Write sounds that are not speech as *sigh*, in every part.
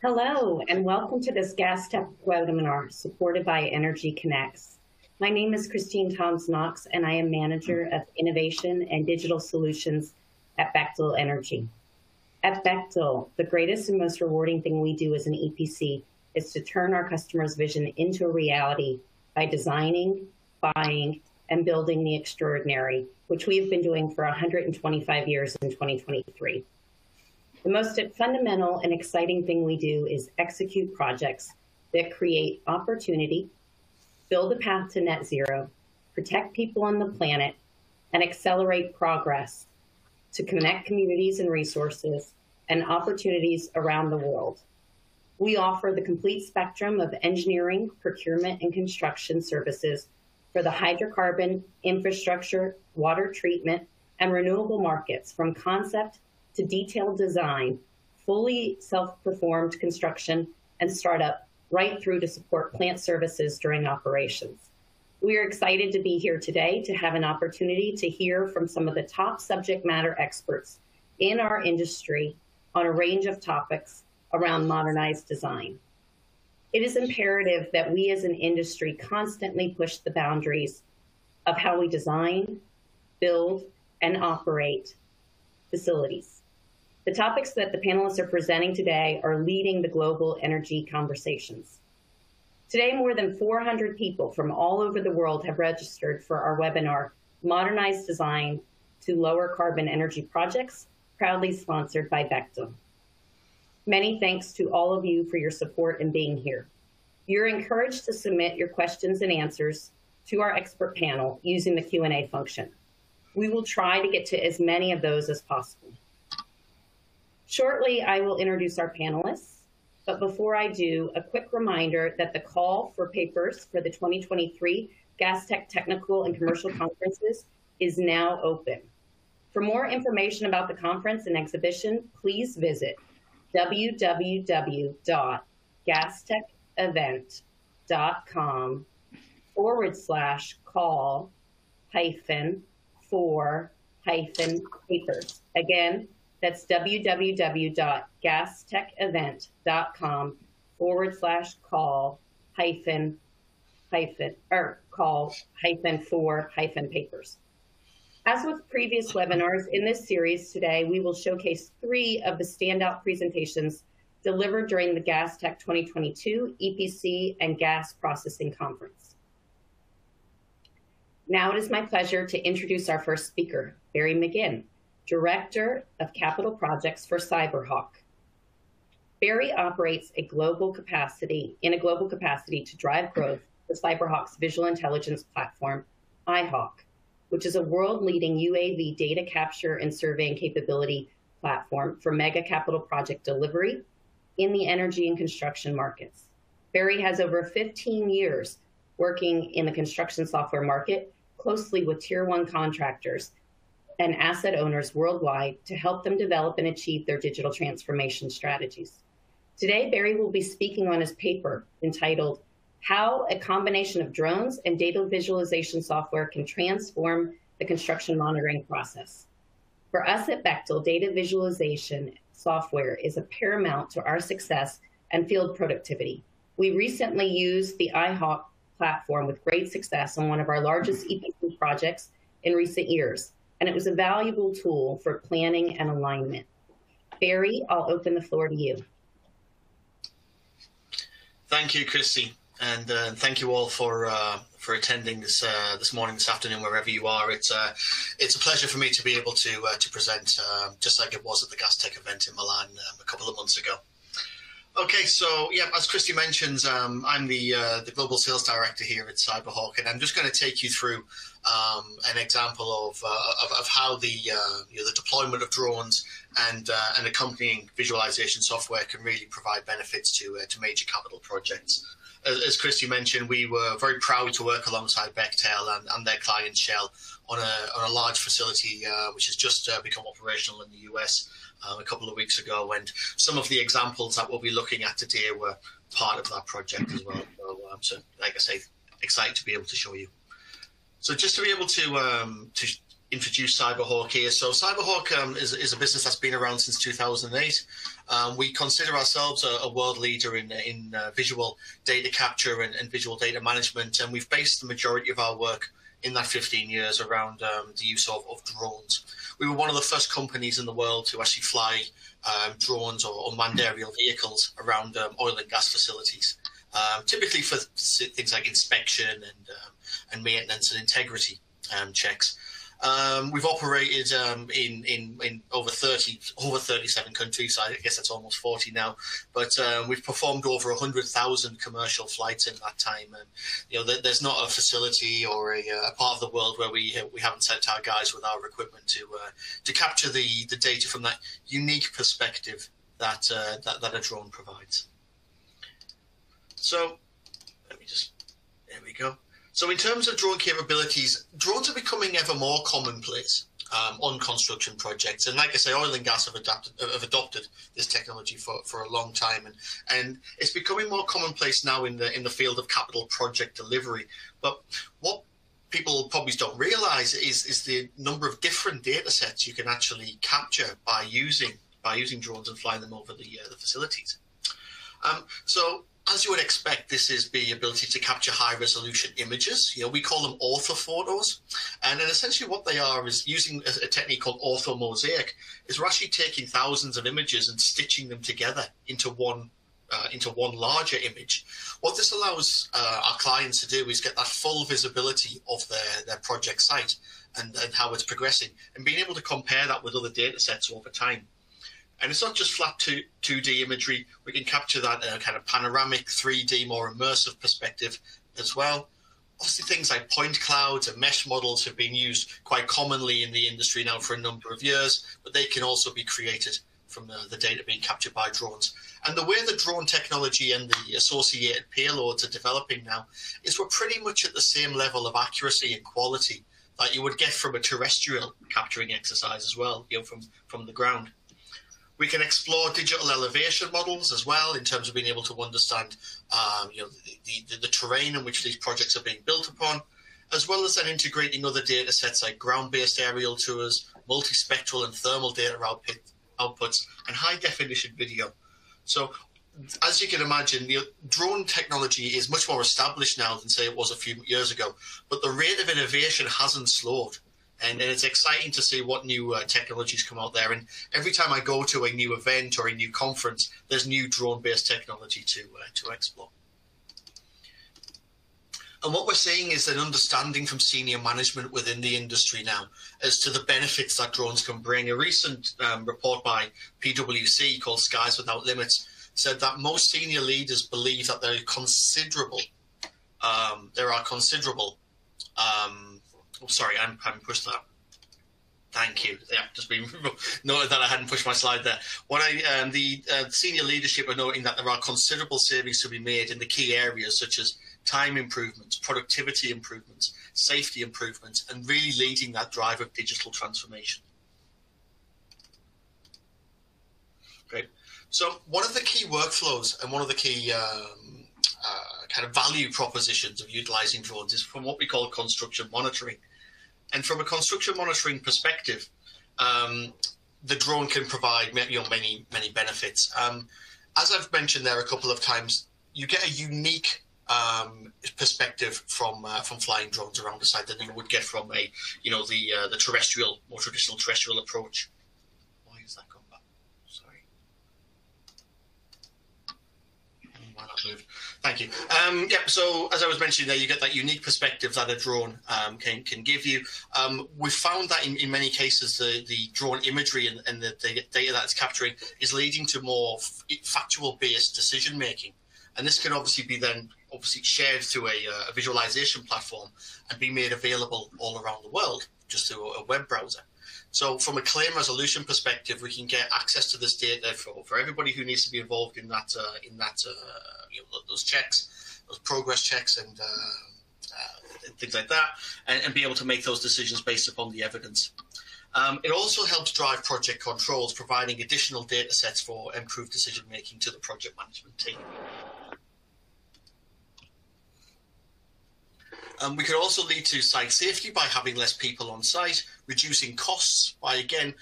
Hello, and welcome to this GasTech webinar supported by Energy Connects. My name is Christine Toms Knox, and I am Manager of Innovation and Digital Solutions at Bechtel Energy. At Bechtel, the greatest and most rewarding thing we do as an EPC is to turn our customers' vision into a reality by designing, buying, and building the extraordinary, which we have been doing for 125 years in 2023. The most fundamental and exciting thing we do is execute projects that create opportunity, build a path to net zero, protect people on the planet, and accelerate progress to connect communities and resources and opportunities around the world. We offer the complete spectrum of engineering, procurement, and construction services for the hydrocarbon, infrastructure, water treatment, and renewable markets, from concept to detailed design, fully self-performed construction and startup, right through to support plant services during operations. We are excited to be here today to have an opportunity to hear from some of the top subject matter experts in our industry on a range of topics around modernized design. It is imperative that we as an industry constantly push the boundaries of how we design, build, and operate facilities. The topics that the panelists are presenting today are leading the global energy conversations. Today, more than 400 people from all over the world have registered for our webinar, Modernized Design to Lower Carbon Energy Projects, proudly sponsored by Bechtel. Many thanks to all of you for your support and being here. You're encouraged to submit your questions and answers to our expert panel using the Q&A function. We will try to get to as many of those as possible. Shortly, I will introduce our panelists, but before I do, a quick reminder that the call for papers for the 2023 GasTech Technical and Commercial Conferences is now open. For more information about the conference and exhibition, please visit www.gastechevent.com forward slash call hyphen for hyphen papers. Again, that's www.gastechevent.com forward slash call hyphen hyphen or call hyphen for hyphen papers. As with previous webinars in this series today, we will showcase three of the standout presentations delivered during the GasTech 2022 EPC and Gas Processing Conference. Now it is my pleasure to introduce our first speaker, Barry McGinn, Director of Capital Projects for Cyberhawk. Barry operates a global capacity in a global capacity to drive growth for Cyberhawk's visual intelligence platform, iHawk, which is a world-leading UAV data capture and surveying capability platform for mega capital project delivery in the energy and construction markets. Barry has over 15 years working in the construction software market closely with tier one contractors and asset owners worldwide to help them develop and achieve their digital transformation strategies. Today, Barry will be speaking on his paper entitled How a Combination of Drones and Data Visualization Software Can Transform the Construction Monitoring Process. For us at Bechtel, data visualization software is a paramount to our success and field productivity. We recently used the iHawk platform with great success on one of our largest EPC projects in recent years, and it was a valuable tool for planning and alignment. Barry, I'll open the floor to you. Thank you, Christy, and uh, thank you all for uh, for attending this uh, this morning, this afternoon, wherever you are. It's uh, it's a pleasure for me to be able to uh, to present, um, just like it was at the GasTech event in Milan um, a couple of months ago. Okay, so yeah, as Christy mentions, um, I'm the uh, the global sales director here at Cyberhawk, and I'm just going to take you through um, an example of, uh, of, of how the uh, you know, the deployment of drones and uh, and accompanying visualization software can really provide benefits to uh, to major capital projects. As, as Christy mentioned, we were very proud to work alongside Bechtel and, and their client Shell on a on a large facility uh, which has just uh, become operational in the US. A couple of weeks ago, and some of the examples that we'll be looking at today were part of that project as well. So, um, so like I say, excited to be able to show you. So just to be able to um, to introduce Cyberhawk here. So Cyberhawk um, is, is a business that's been around since 2008. Um, we consider ourselves a, a, world leader in, in uh, visual data capture and, and, visual data management, and we've based the majority of our work in that 15 years around um, the use of, of, drones. We were one of the first companies in the world to actually fly um, drones or, or, manned aerial vehicles around um, oil and gas facilities, um, typically for things like inspection and, and maintenance and integrity checks. Um, we've operated um, in, in, in over 30 over 37 countries. I guess that's almost 40 now. But um, we've performed over 100,000 commercial flights in that time. And you know, there, there's not a facility or a, a, part of the world where we we haven't sent our guys with our equipment to uh, to capture the the data from that unique perspective that uh, that, that a drone provides. So let me just there we go. So in terms of drone capabilities, drones are becoming ever more commonplace um, on construction projects. And like I say, oil and gas have adapted, have adopted this technology for, for a long time, and and it's becoming more commonplace now in the in the field of capital project delivery. But what people probably don't realize is is the number of different data sets you can actually capture by using by using drones and flying them over the uh, the facilities. Um, so as you would expect, this is the ability to capture high resolution images. You know, we call them orthophotos. And then essentially what they are is using a, technique called orthomosaic, is we're actually taking thousands of images and stitching them together into one uh, into one larger image. What this allows uh, our clients to do is get that full visibility of their, their project site and, and how it's progressing and being able to compare that with other data sets over time. And it's not just flat 2, 2D imagery, we can capture that in a kind of panoramic, 3D, more immersive perspective as well. Obviously, things like point clouds and mesh models have been used quite commonly in the industry now for a number of years, but they can also be created from the, the data being captured by drones. And the way the drone technology and the associated payloads are developing now is we're pretty much at the same level of accuracy and quality that you would get from a terrestrial capturing exercise as well, you know, from, from the ground. We can explore digital elevation models as well in terms of being able to understand um, you know, the, the, the, terrain in which these projects are being built upon, as well as then integrating other data sets like ground-based aerial tours, multispectral and thermal data output, outputs, and high-definition video. So as you can imagine, drone technology is much more established now than say it was a few years ago, but the rate of innovation hasn't slowed and, and it's exciting to see what new uh, technologies come out there. And every time I go to a new event or a new conference, there's new drone-based technology to uh, to explore. And what we're seeing is an understanding from senior management within the industry now as to the benefits that drones can bring. A recent um, report by PwC called Skies Without Limits said that most senior leaders believe that there are considerable, um, there are considerable um, Oh, sorry, I haven't pushed that. Thank you. Yeah, just been *laughs* noted that I hadn't pushed my slide there. What I um, the uh, senior leadership are noting that there are considerable savings to be made in the key areas such as time improvements, productivity improvements, safety improvements, and really leading that drive of digital transformation. Great. So one of the key workflows and one of the key um, uh, kind of value propositions of utilizing drones is from what we call construction monitoring. And from a construction monitoring perspective, um, the drone can provide you know, many many benefits. Um, as I've mentioned there a couple of times, you get a unique um, perspective from uh, from flying drones around the site than you would get from a you know the uh, the terrestrial more traditional terrestrial approach. Why is that gone back? Sorry. Why not moved? Thank you. Um, yeah, so as I was mentioning there, you get that unique perspective that a drone um, can, can give you. Um, we've found that in, in many cases, the, the drone imagery and, and the, the, data that it's capturing is leading to more factual-based decision making. And this can obviously be then obviously shared through a, uh, a visualization platform and be made available all around the world just through a web browser. So from a claim resolution perspective, we can get access to this data for, for everybody who needs to be involved in that uh, in that uh, you know, those checks, those progress checks, and, uh, uh, things like that, and, and, be able to make those decisions based upon the evidence. Um, it also helps drive project controls, providing additional data sets for improved decision making to the project management team. Um, we could also lead to site safety by having less people on site, reducing costs by, again,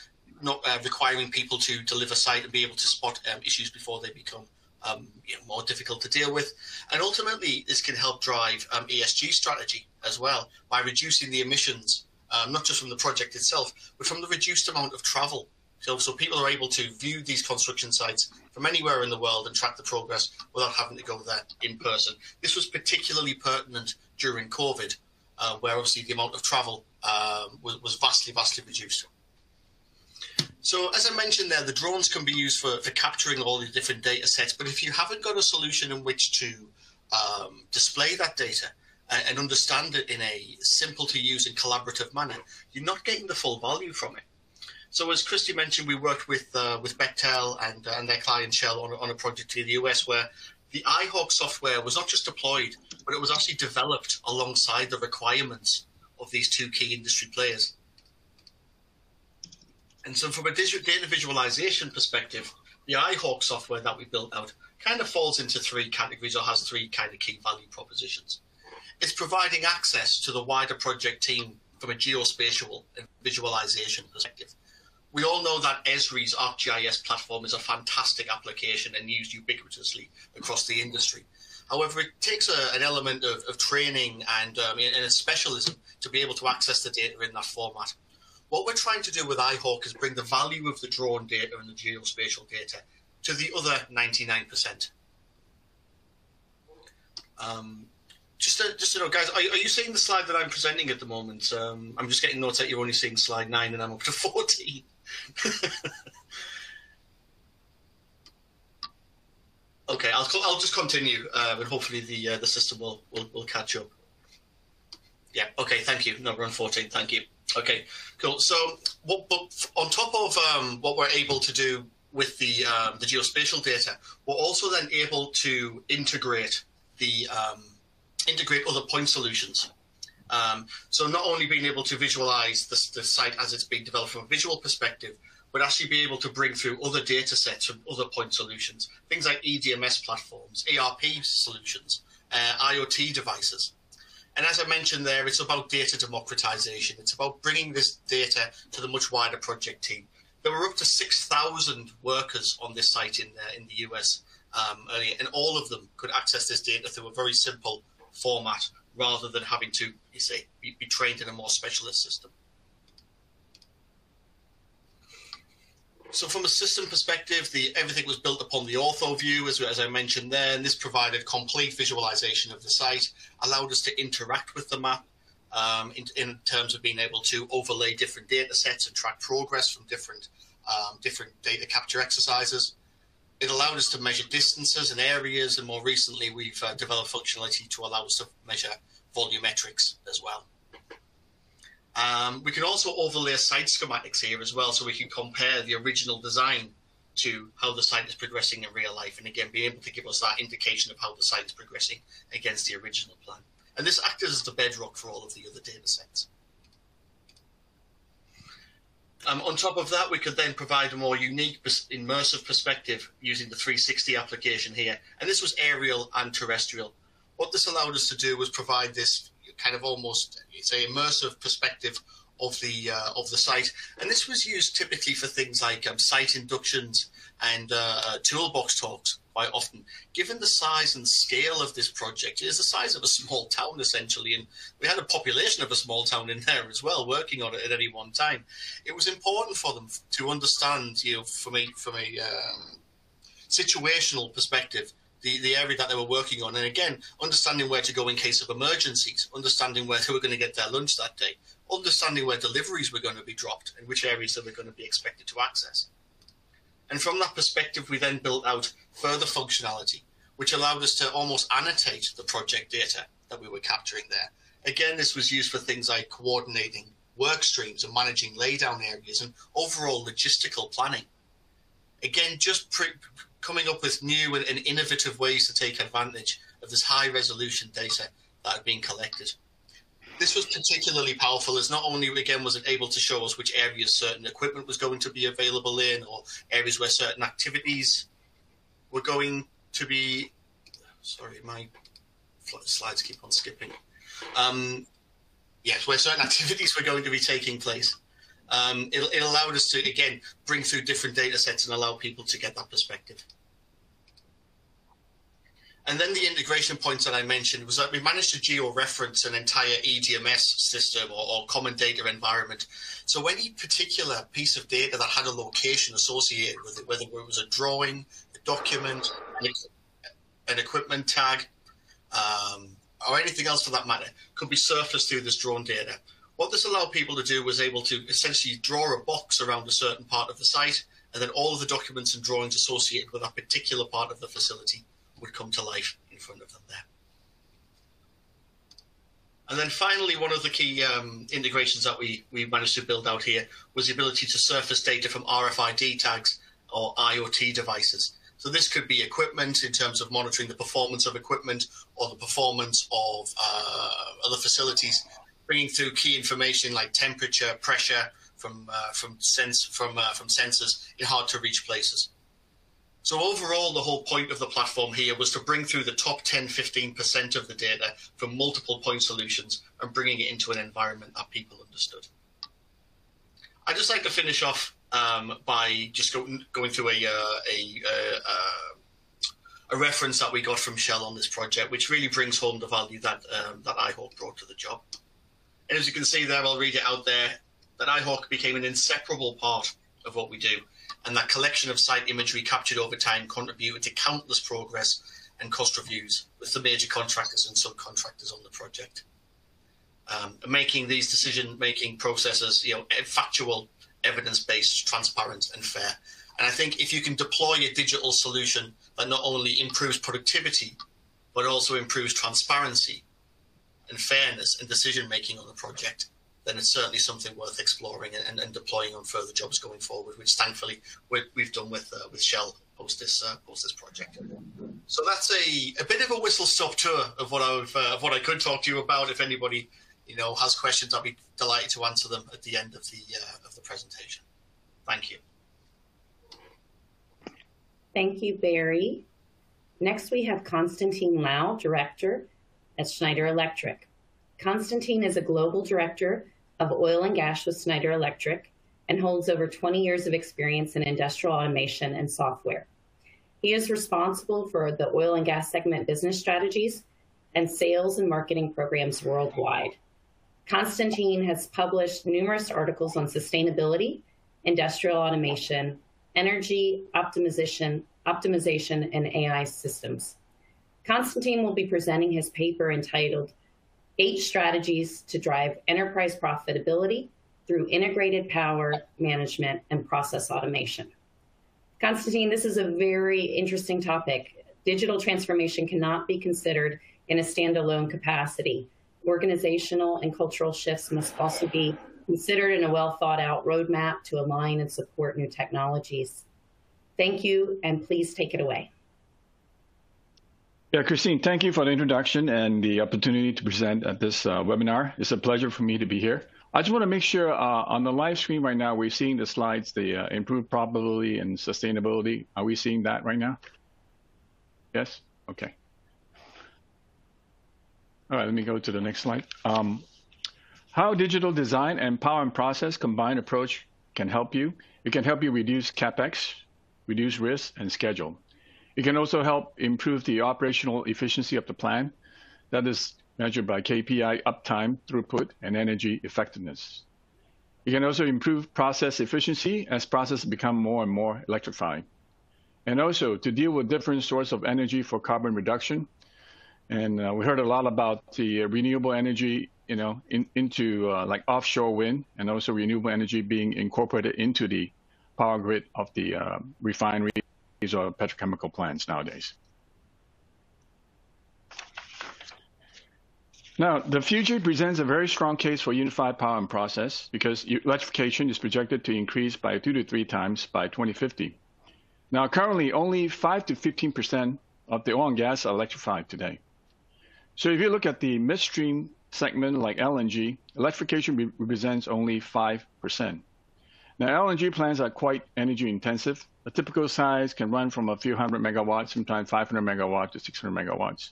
not uh, requiring people to deliver site and be able to spot um, issues before they become um, you know, more difficult to deal with. And ultimately, this can help drive um, ESG strategy as well by reducing the emissions, um, not just from the project itself, but from the reduced amount of travel. So, so people are able to view these construction sites from anywhere in the world and track the progress without having to go there in person. This was particularly pertinent during COVID, uh, where obviously the amount of travel um, was, was vastly, vastly reduced. So as I mentioned there, the drones can be used for, for capturing all the different data sets, but if you haven't got a solution in which to um, display that data and, and, understand it in a simple to use and collaborative manner, you're not getting the full value from it. So as Christy mentioned, we worked with uh, with Bechtel and, uh, and their client Shell on, on a project in the US where the iHawk software was not just deployed, but it was actually developed alongside the requirements of these two key industry players. And so, from a data visualization perspective, the iHawk software that we built out kind of falls into three categories or has three kind of key value propositions. It's providing access to the wider project team from a geospatial and visualization perspective. We all know that Esri's ArcGIS platform is a fantastic application and used ubiquitously across the industry. However, it takes a, an element of, of training and, um, and a specialism to be able to access the data in that format. What we're trying to do with iHawk is bring the value of the drone data and the geospatial data to the other 99%. Um, just, to, just to know, guys, are, are, you seeing the slide that I'm presenting at the moment? Um, I'm just getting notes that you're only seeing slide nine, and I'm up to 14. *laughs* okay, I'll I'll just continue, uh, and hopefully the uh, the system will, will will catch up. Yeah. Okay. Thank you. No, we're on 14. Thank you. Okay, cool. So, what, but on top of um, what we're able to do with the um, the geospatial data, we're also then able to integrate the um, integrate other point solutions. Um, so, not only being able to visualize the, the site as it's being developed from a visual perspective, but actually be able to bring through other data sets from other point solutions, things like EDMS platforms, ERP solutions, uh, IoT devices. And as I mentioned there, it's about data democratization. It's about bringing this data to the much wider project team. There were up to 6,000 workers on this site in, uh, in the US um, earlier, and all of them could access this data through a very simple format rather than having to, you say, be, be trained in a more specialist system. So from a system perspective, the, everything was built upon the ortho view, as, as I mentioned there, and this provided complete visualization of the site, allowed us to interact with the map um, in, in, terms of being able to overlay different data sets and track progress from different um, different data capture exercises. It allowed us to measure distances and areas, and more recently, we've uh, developed functionality to allow us to measure volumetrics as well. Um, we can also overlay site schematics here as well, so we can compare the original design to how the site is progressing in real life, and again, be able to give us that indication of how the site is progressing against the original plan. And this acts as the bedrock for all of the other data sets. Um, on top of that, we could then provide a more unique, immersive perspective using the 360 application here. And this was aerial and terrestrial. What this allowed us to do was provide this kind of almost it's a immersive perspective of the uh, of the site, and this was used typically for things like um, site inductions and uh, uh, toolbox talks quite often. Given the size and scale of this project, it is the size of a small town essentially, and we had a population of a small town in there as well, working on it at any one time. It was important for them to understand, you know, from a from a um, situational perspective, the, the area that they were working on. And again, understanding where to go in case of emergencies, understanding where they were going to get their lunch that day, understanding where deliveries were going to be dropped and which areas they were going to be expected to access. And from that perspective, we then built out further functionality, which allowed us to almost annotate the project data that we were capturing there. Again, this was used for things like coordinating work streams and managing laydown areas and overall logistical planning. Again, just pre- coming up with new and, innovative ways to take advantage of this high resolution data that had been collected. This was particularly powerful as not only again was it able to show us which areas certain equipment was going to be available in or areas where certain activities were going to be sorry my slides keep on skipping um, yes, where certain activities were going to be taking place. Um, it, it allowed us to again bring through different data sets and allow people to get that perspective. And then the integration points that I mentioned was that we managed to geo-reference an entire EDMS system or, or, common data environment. So any particular piece of data that had a location associated with it, whether it was a drawing, a document, an equipment tag, um, or anything else for that matter, could be surfaced through this drone data. What this allowed people to do was able to essentially draw a box around a certain part of the site, and then all of the documents and drawings associated with that particular part of the facility would come to life in front of them there. And then finally, one of the key um, integrations that we, we managed to build out here was the ability to surface data from RFID tags or IoT devices. So this could be equipment in terms of monitoring the performance of equipment or the performance of uh, other facilities, bringing through key information like temperature, pressure from uh, from sense from uh, from sensors in hard to reach places. So overall, the whole point of the platform here was to bring through the top 10, 15% of the data from multiple point solutions and bringing it into an environment that people understood. I'd just like to finish off um, by just go, going through a, uh, a, uh, uh, a, reference that we got from Shell on this project, which really brings home the value that, um, that iHawk brought to the job. And as you can see there, I'll read it out there, that iHawk became an inseparable part of what we do and that collection of site imagery captured over time contributed to countless progress and cost reviews with the major contractors and subcontractors on the project. Um, making these decision-making processes, you know, factual, evidence-based, transparent, and fair. And I think if you can deploy a digital solution that not only improves productivity, but also improves transparency and fairness and decision making on the project, then it's certainly something worth exploring and, and deploying on further jobs going forward, which thankfully we have done with uh, with Shell post this uh, post this project. So that's a, a bit of a whistle stop tour of what I've uh, of what I could talk to you about. If anybody you know has questions, I'll be delighted to answer them at the end of the uh, of the presentation. Thank you. Thank you, Barry. Next, we have Konstantin Lau, Director at Schneider Electric. Konstantin is a global director of oil and gas with Schneider Electric and holds over 20 years of experience in industrial automation and software. He is responsible for the oil and gas segment business strategies and sales and marketing programs worldwide. Constantine has published numerous articles on sustainability, industrial automation, energy optimization, optimization, and AI systems. Constantine will be presenting his paper entitled eight strategies to drive enterprise profitability through integrated power management and process automation. Constantine, this is a very interesting topic. Digital transformation cannot be considered in a standalone capacity. Organizational and cultural shifts must also be considered in a well thought out roadmap to align and support new technologies. Thank you, and please take it away. Yeah, Christine, thank you for the introduction and the opportunity to present at this uh, webinar. It's a pleasure for me to be here. I just want to make sure uh, on the live stream right now, we're seeing the slides, the uh, improved probability and sustainability. Are we seeing that right now? Yes? Okay. All right, let me go to the next slide. Um, how digital design and power and process combined approach can help you. It can help you reduce CapEx, reduce risk, and schedule. It can also help improve the operational efficiency of the plant. That is measured by KPI uptime, throughput, and energy effectiveness. It can also improve process efficiency as processes become more and more electrified. And also to deal with different sources of energy for carbon reduction. And uh, we heard a lot about the renewable energy, you know, in, into uh, like offshore wind and also renewable energy being incorporated into the power grid of the uh, refinery are petrochemical plants nowadays. Now, the future presents a very strong case for unified power and process because electrification is projected to increase by two to three times by 2050. Now, currently, only 5 to 15% of the oil and gas are electrified today. So if you look at the midstream segment like LNG, electrification represents only 5%. Now, LNG plants are quite energy intensive. A typical size can run from a few hundred megawatts, sometimes 500 megawatts to 600 megawatts.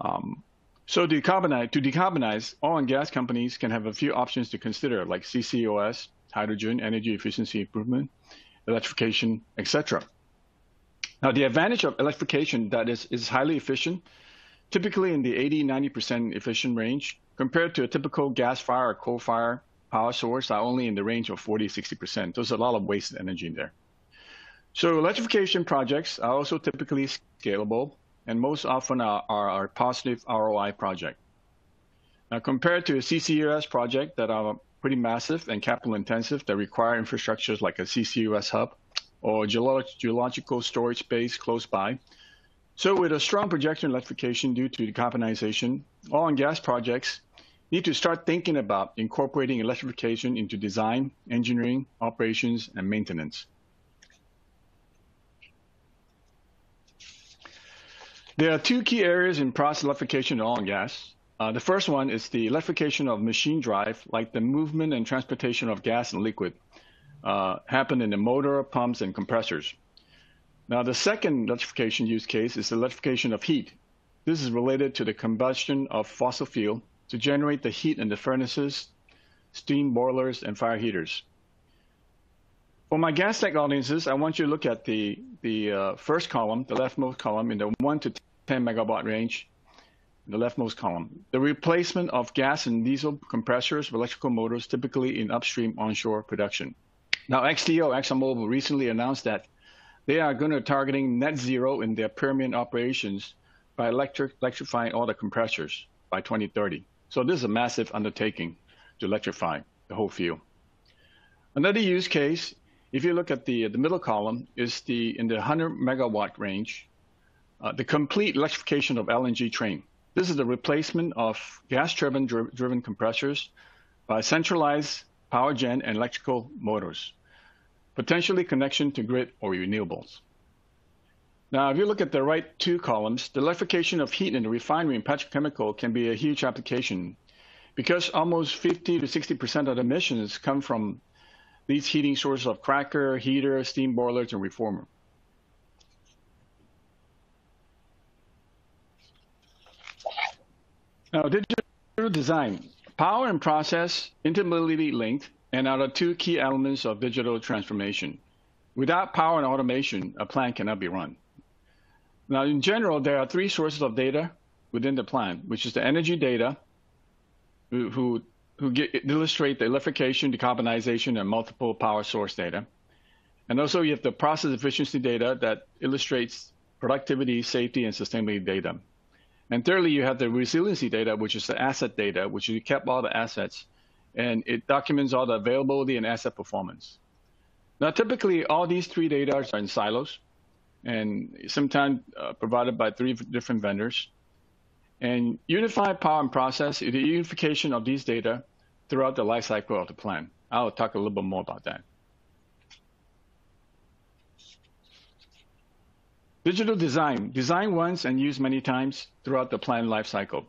Um, So decarbonize, to decarbonize, oil and gas companies can have a few options to consider, like CCUS, hydrogen, energy efficiency improvement, electrification, etc. Now, the advantage of electrification that is, is highly efficient, typically in the 80, 90% efficient range, compared to a typical gas fire or coal fire power source are only in the range of 40, 60%. There's a lot of wasted energy in there. So electrification projects are also typically scalable and most often are, are, positive ROI project. Now, compared to a CCUS project that are pretty massive and capital intensive that require infrastructures like a CCUS hub or geological storage space close by. So with a strong projection electrification due to decarbonization, oil and gas projects need to start thinking about incorporating electrification into design, engineering, operations, and maintenance. There are two key areas in process electrification in oil and gas. Uh, the first one is the electrification of machine drive, like the movement and transportation of gas and liquid, uh, happen in the motor, pumps, and compressors. Now, the second electrification use case is the electrification of heat. This is related to the combustion of fossil fuel to generate the heat in the furnaces, steam boilers, and fire heaters. For my GasTech audiences, I want you to look at the, the uh, first column, the leftmost column, in the 1 to 10 megawatt range, the leftmost column. The replacement of gas and diesel compressors, with electrical motors, typically in upstream onshore production. Now, XTO, ExxonMobil, recently announced that they are going to targeting net zero in their Permian operations by electric, electrifying all the compressors by 2030. So this is a massive undertaking to electrify the whole field. Another use case, if you look at the, the middle column, is the in the 100 megawatt range, uh, the complete electrification of LNG train. This is the replacement of gas turbine driven compressors by centralized power gen and electrical motors, potentially connection to grid or renewables. Now, if you look at the right two columns, the electrification of heat in the refinery and petrochemical can be a huge application because almost 50 to 60% of the emissions come from these heating sources of cracker, heater, steam boilers, and reformer. Now, digital design, power and process intimately linked and are the two key elements of digital transformation. Without power and automation, a plant cannot be run. Now, in general, there are three sources of data within the plant, which is the energy data, who, who, who get, illustrate the electrification, decarbonization, and multiple power source data. And also you have the process efficiency data that illustrates productivity, safety, and sustainability data. And thirdly, you have the resiliency data, which is the asset data, which you kept all the assets, and it documents all the availability and asset performance. Now, typically, all these three data are in silos, and sometimes uh, provided by three different vendors. And unified power and process is the unification of these data throughout the life cycle of the plan. I'll talk a little bit more about that. Digital design, design once and used many times throughout the plan lifecycle.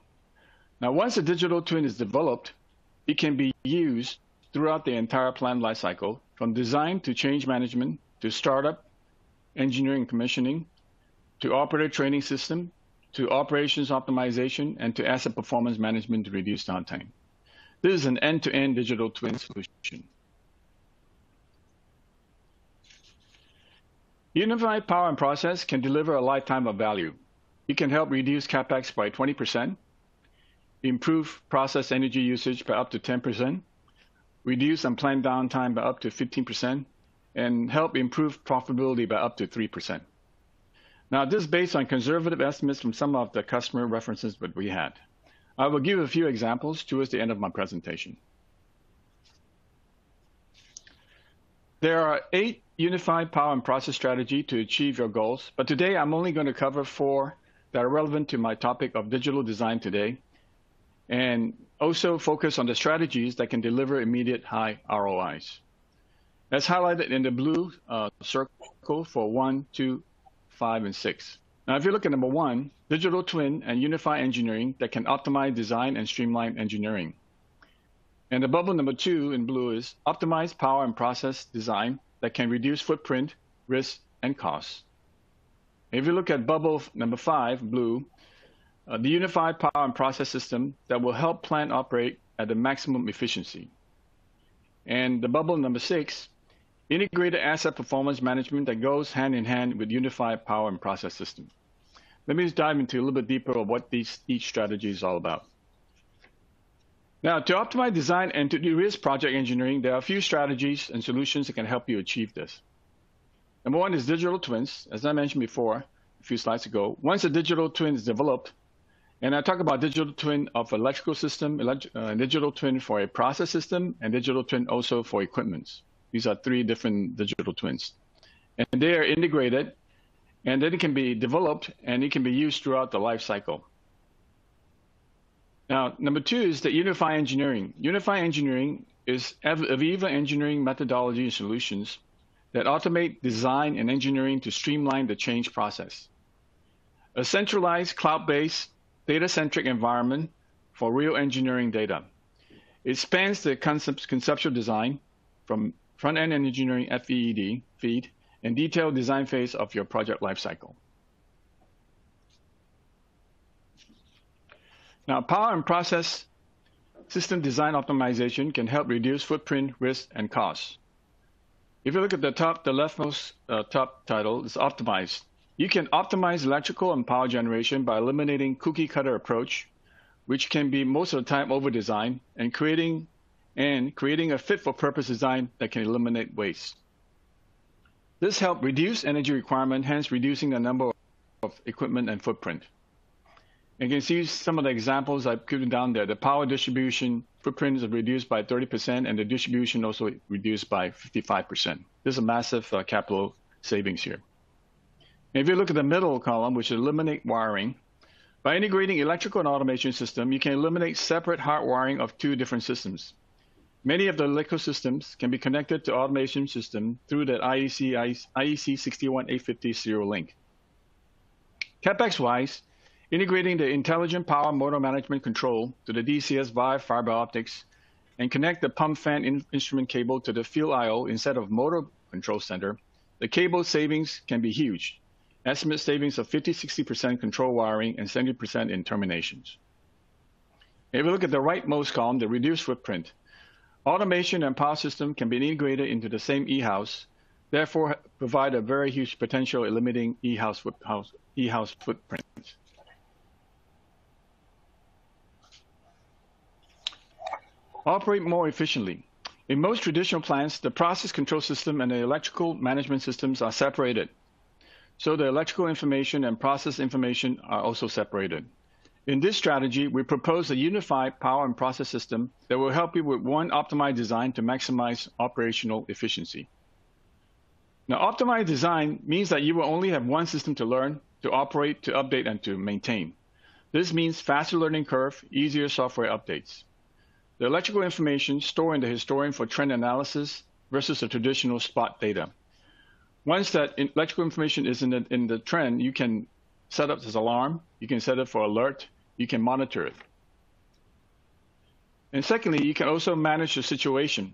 Now, once a digital twin is developed, it can be used throughout the entire plan lifecycle, from design to change management to startup, engineering commissioning, to operator training system, to operations optimization, and to asset performance management to reduce downtime. This is an end-to-end -end digital twin solution. Unified power and process can deliver a lifetime of value. It can help reduce capex by 20%, improve process energy usage by up to 10%, reduce unplanned downtime by up to 15%, and help improve profitability by up to 3%. Now, this is based on conservative estimates from some of the customer references that we had. I will give a few examples towards the end of my presentation. There are eight unified power and process strategy to achieve your goals, but today I'm only going to cover four that are relevant to my topic of digital design today, and also focus on the strategies that can deliver immediate high ROIs. As highlighted in the blue uh, circle for one, two, five, and six. Now, if you look at number one, digital twin and unify engineering that can optimize design and streamline engineering. And the bubble number two in blue is optimized power and process design that can reduce footprint, risk, and costs. If you look at bubble number five, blue, uh, the unified power and process system that will help plant operate at the maximum efficiency. And the bubble number six, integrated asset performance management that goes hand in hand with unified power and process system. Let me just dive into a little bit deeper of what these, each strategy is all about. Now, to optimize design and to de-risk project engineering, there are a few strategies and solutions that can help you achieve this. Number one is digital twins. As I mentioned before, a few slides ago, once a digital twin is developed, and I talk about digital twin of electrical system, elect uh, digital twin for a process system, and digital twin also for equipments. These are three different digital twins. And they are integrated, and then it can be developed, and it can be used throughout the life cycle. Now, number two is the Unify Engineering. Unify Engineering is AVEVA engineering methodology and solutions that automate design and engineering to streamline the change process. A centralized cloud-based data-centric environment for real engineering data. It spans the concept, conceptual design from front-end engineering FEED, feed, and detailed design phase of your project lifecycle. Now, power and process system design optimization can help reduce footprint, risk, and costs. If you look at the top, the leftmost uh, top title is optimized. You can optimize electrical and power generation by eliminating cookie cutter approach, which can be most of the time over design, and creating and creating a fit for purpose design that can eliminate waste. This helps reduce energy requirement, hence reducing the number of equipment and footprint. You can see some of the examples I've put down there. The power distribution footprint is reduced by 30%, and the distribution also reduced by 55%. There's a massive uh, capital savings here. And if you look at the middle column, which is eliminate wiring, by integrating electrical and automation system, you can eliminate separate hard wiring of two different systems. Many of the electrical systems can be connected to automation system through the IEC, IEC 61850 serial link. CapEx-wise, integrating the intelligent power motor management control to the DCS via fiber optics, and connect the pump fan in instrument cable to the field I.O. instead of motor control center, the cable savings can be huge. Estimate savings of 50-60% control wiring and 70% in terminations. If we look at the rightmost column, the reduced footprint, automation and power system can be integrated into the same e-house, therefore provide a very huge potential eliminating e-house e-house footprints. operate more efficiently. In most traditional plants, the process control system and the electrical management systems are separated. So the electrical information and process information are also separated. In this strategy, we propose a unified power and process system that will help you with one optimized design to maximize operational efficiency. Now, optimized design means that you will only have one system to learn, to operate, to update, and to maintain. This means faster learning curve, easier software updates. The electrical information stored in the historian for trend analysis versus the traditional spot data. Once that electrical information is in the, in the trend, you can set up this alarm, you can set it for alert, you can monitor it. And secondly, you can also manage the situation.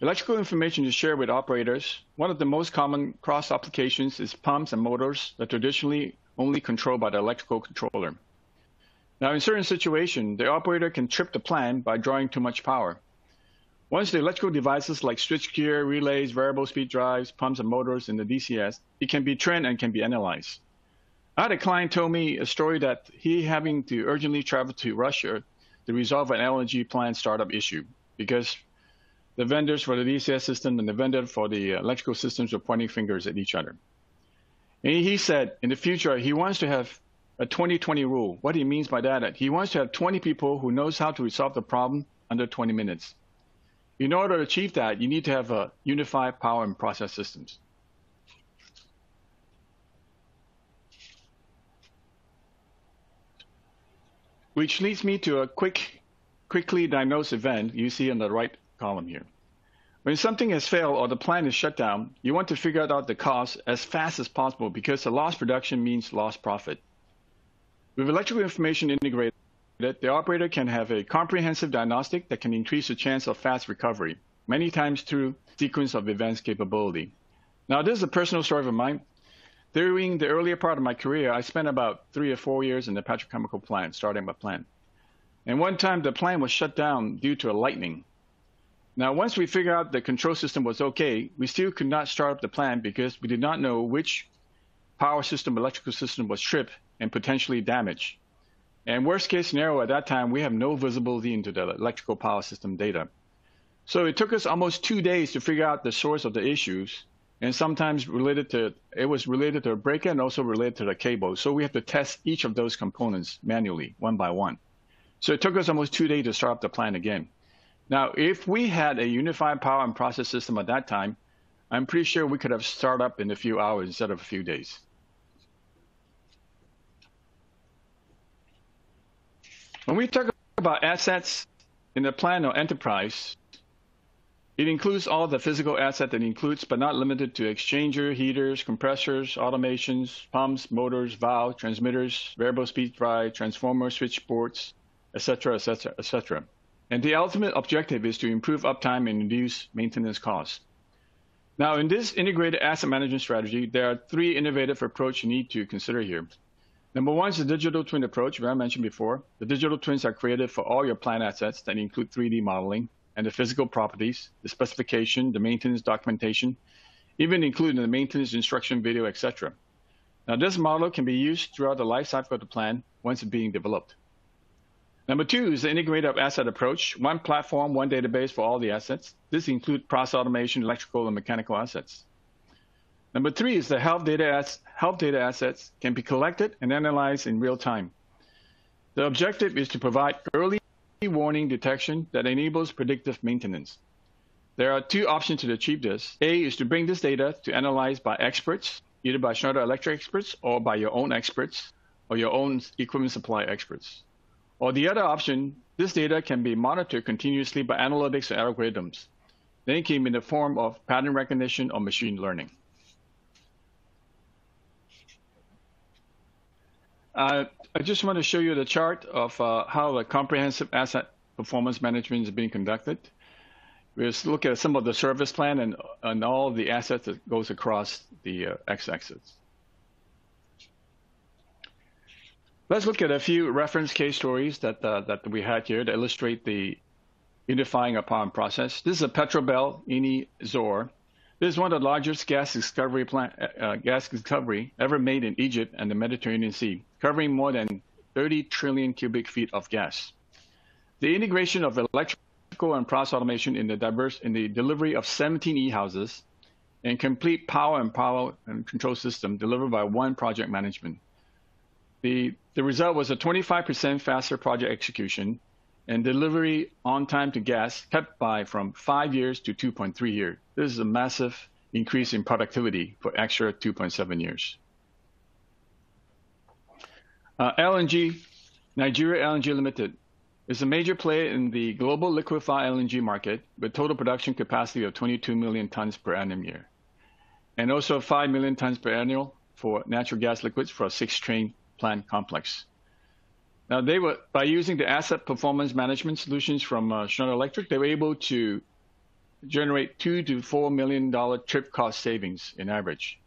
Electrical information is shared with operators. One of the most common cross applications is pumps and motors that traditionally only controlled by the electrical controller. Now, in certain situations, the operator can trip the plan by drawing too much power. Once the electrical devices like switchgear, relays, variable speed drives, pumps, and motors in the DCS, it can be trained and can be analyzed. I had a client told me a story that he having to urgently travel to Russia to resolve an LNG plant startup issue because the vendors for the DCS system and the vendor for the electrical systems were pointing fingers at each other. And he said in the future he wants to have a 2020 rule. What he means by that, he wants to have 20 people who knows how to resolve the problem under 20 minutes. In order to achieve that, you need to have a unified power and process systems. Which leads me to a quick, quickly diagnosed event you see in the right column here. When something has failed or the plant is shut down, you want to figure out the cause as fast as possible because the lost production means lost profit. With electrical information integrated, the operator can have a comprehensive diagnostic that can increase the chance of fast recovery, many times through sequence of events capability. Now, this is a personal story of mine. During the earlier part of my career, I spent about three or four years in the petrochemical plant, starting my plant. And one time the plant was shut down due to a lightning. Now, once we figured out the control system was okay, we still could not start up the plant because we did not know which power system, electrical system was tripped and potentially damaged. And worst case scenario at that time, we have no visibility into the electrical power system data. So it took us almost two days to figure out the source of the issues. And sometimes related to, it was related to a breaker and also related to the cable. So we have to test each of those components manually, one by one. So it took us almost two days to start up the plant again. Now, if we had a unified power and process system at that time, I'm pretty sure we could have started up in a few hours instead of a few days. When we talk about assets in the plant or enterprise, it includes all the physical asset that includes, but not limited to exchanger, heaters, compressors, automations, pumps, motors, valve, transmitters, variable speed drive, transformers, switchboards, etc., etc., etc. And the ultimate objective is to improve uptime and reduce maintenance costs. Now, in this integrated asset management strategy, there are three innovative approaches you need to consider here. Number one is the digital twin approach, which I mentioned before. The digital twins are created for all your plant assets that include 3D modeling and the physical properties, the specification, the maintenance documentation, even including the maintenance instruction video, etc. Now, this model can be used throughout the life cycle of the plan once it's being developed. Number two is the integrated asset approach, one platform, one database for all the assets. This includes process automation, electrical, and mechanical assets. Number three is the health data, health data assets can be collected and analyzed in real time. The objective is to provide early warning detection that enables predictive maintenance. There are two options to achieve this. A is to bring this data to analyze by experts, either by Schneider Electric experts or by your own experts or your own equipment supply experts. Or the other option, this data can be monitored continuously by analytics or algorithms. They came in the form of pattern recognition or machine learning. Uh, I just want to show you the chart of uh, how the comprehensive asset performance management is being conducted. We'll look at some of the service plan and, and all the assets that goes across the uh, x-axis. Let's look at a few reference case stories that, uh, that we had here to illustrate the unifying upon process. This is a Petrobel Eni Zohr. This is one of the largest gas discovery plant, uh, uh, gas discovery ever made in Egypt and the Mediterranean Sea, covering more than 30 trillion cubic feet of gas. The integration of electrical and process automation in the diverse in the delivery of 17 e-houses and complete power and power and control system delivered by one project management. The, the result was a 25% faster project execution and delivery on time to gas kept by from five years to 2.3 years. This is a massive increase in productivity for extra 2.7 years. Uh, LNG, Nigeria LNG Limited, is a major player in the global liquefied LNG market with total production capacity of 22 million tons per annum year, and also 5 million tons per annum for natural gas liquids for a six-train plant complex. Now, they were by using the asset performance management solutions from uh, Schneider Electric, they were able to generate two to four million dollar trip cost savings in average.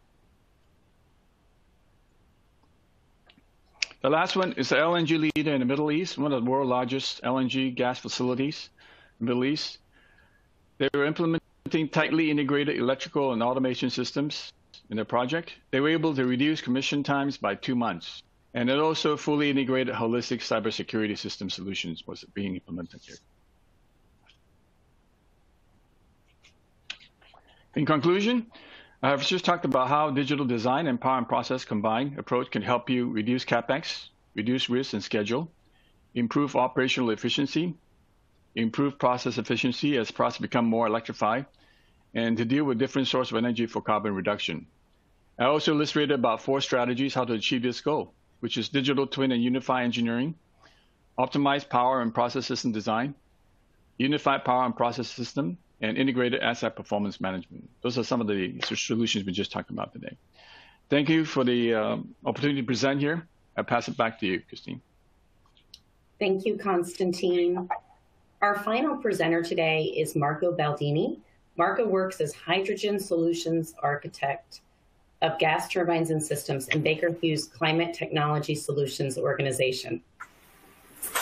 The last one is the LNG leader in the Middle East, one of the world's largest LNG gas facilities in the Middle East. They were implementing tightly integrated electrical and automation systems in their project. They were able to reduce commission times by two months. And it also fully integrated holistic cybersecurity system solutions was being implemented here. In conclusion, Uh, I've just talked about how digital design and power and process combined approach can help you reduce capex, reduce risk and schedule, improve operational efficiency, improve process efficiency as processes become more electrified, and to deal with different sources of energy for carbon reduction. I also illustrated about four strategies how to achieve this goal which is digital twin and unify engineering, optimized power and process system design, unified power and process system, and integrated asset performance management. Those are some of the solutions we just talked about today. Thank you for the um, opportunity to present here. I pass it back to you, Christine. Thank you, Constantine. Our final presenter today is Marco Baldini. Marco works as hydrogen solutions architect of Gas Turbines and Systems in Baker Hughes Climate Technology Solutions Organization.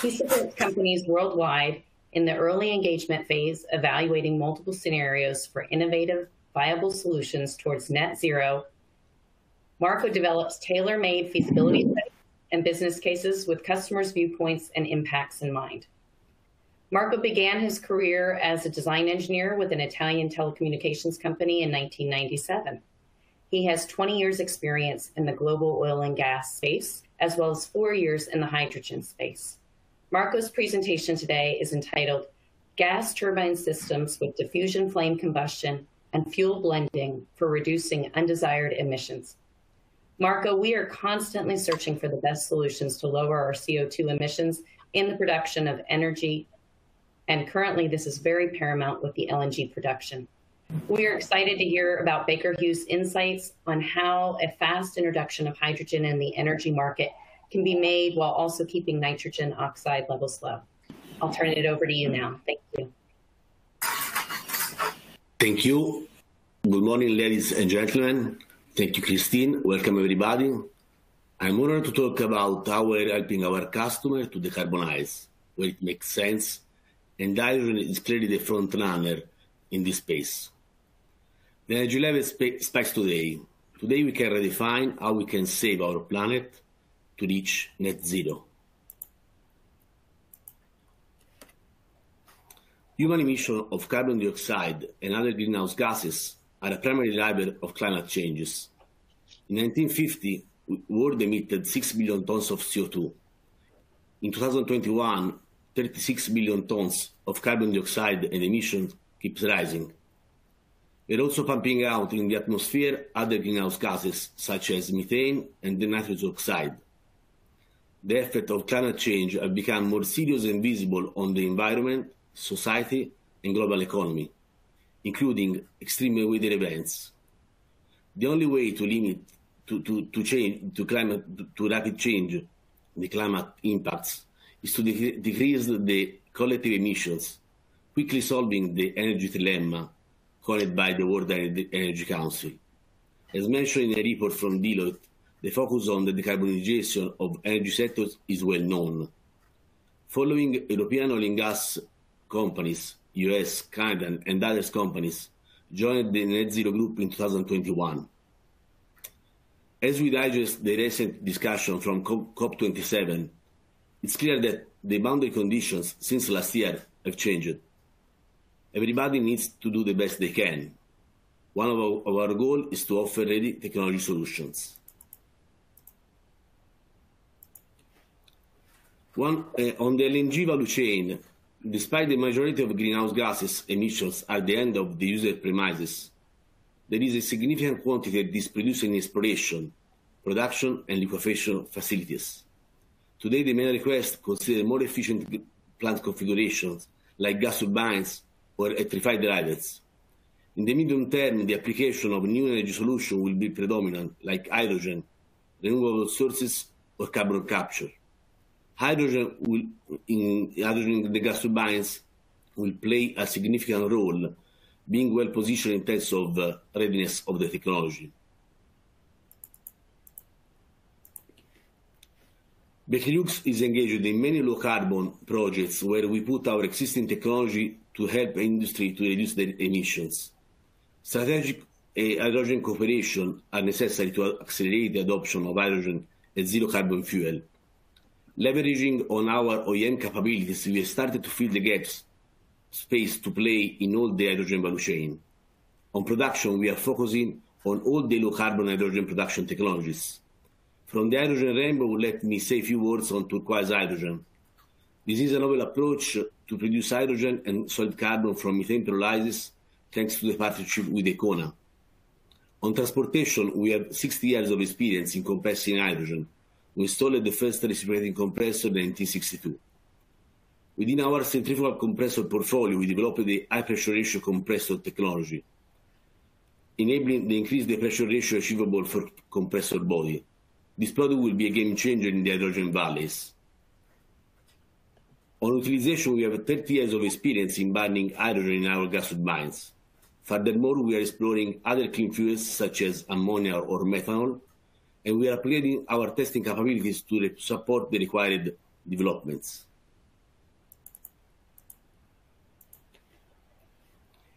He supports companies worldwide in the early engagement phase, evaluating multiple scenarios for innovative, viable solutions towards net zero. Marco develops tailor-made feasibility and business cases with customers' viewpoints and impacts in mind. Marco began his career as a design engineer with an Italian telecommunications company in 1997. He has 20 years experience in the global oil and gas space, as well as four years in the hydrogen space. Marco's presentation today is entitled Gas Turbine Systems with Diffusion Flame Combustion and Fuel Blending for Reducing Undesired Emissions. Marco, we are constantly searching for the best solutions to lower our CO2 emissions in the production of energy, and currently this is very paramount with the LNG production. We are excited to hear about Baker Hughes' insights on how a fast introduction of hydrogen in the energy market can be made while also keeping nitrogen oxide levels low. I'll turn it over to you now. Thank you. Thank you. Good morning, ladies and gentlemen. Thank you, Christine. Welcome, everybody. I'm honored to talk about how we're helping our customers to decarbonize where it makes sense, and hydrogen is clearly the front runner in this space. The energy level spikes today. Today, we can redefine how we can save our planet to reach net zero. Human emission of carbon dioxide and other greenhouse gases are a primary driver of climate changes. In 1950, the world emitted 6 billion tons of CO2. In 2021, 36 billion tons of carbon dioxide and emissions keeps rising. We're also pumping out in the atmosphere other greenhouse gases such as methane and the nitrous oxide the effect of climate change have become more serious and visible on the environment, society, and global economy, including extreme weather events. The only way to limit to, to, to change to climate to rapid change the climate impacts is to de decrease the collective emissions, quickly solving the energy dilemma called by the World Energy Council. As mentioned in a report from Deloitte, the focus on the decarbonization of energy sectors is well known. Following European oil and gas companies, US, Canada, and other companies joined the Net Zero Group in 2021. As we digest the recent discussion from COP27, it's clear that the boundary conditions since last year have changed. Everybody needs to do the best they can. One of our, our goals is to offer ready technology solutions. One, uh, on the LNG value chain, despite the majority of greenhouse gases emissions at the end of the user premises, there is a significant quantity that is produced in exploration, production, and liquefaction facilities. Today, the main request consider more efficient plant configurations like gas turbines or electrified drivers. In the medium term, the application of new energy solutions will be predominant, like hydrogen, renewable sources, or carbon capture hydrogen will in hydrogen in the gas turbines will play a significant role, being well positioned in terms of uh, readiness of the technology. Baker is engaged in many low carbon projects where we put our existing technology to help industry to reduce their emissions. Strategic uh, hydrogen cooperation are necessary to accelerate the adoption of hydrogen as zero carbon fuel Leveraging on our OEM capabilities, we have started to fill the gaps space to play in all the hydrogen value chain. On production, we are focusing on all the low carbon hydrogen production technologies. From the hydrogen rainbow, let me say a few words on turquoise hydrogen. This is a novel approach to produce hydrogen and solid carbon from methane pyrolysis thanks to the partnership with Ekona. On transportation, we have 60 years of experience in compressing hydrogen, we installed the first reciprocating compressor in 1962. Within our centrifugal compressor portfolio, we developed the high pressure ratio compressor technology, enabling the increased pressure ratio achievable for compressor body. This product will be a game changer in the hydrogen valleys. On utilization, we have 30 years of experience in burning hydrogen in our gas turbines. Furthermore, we are exploring other clean fuels such as ammonia or methanol, and we are upgrading our testing capabilities to support the required developments.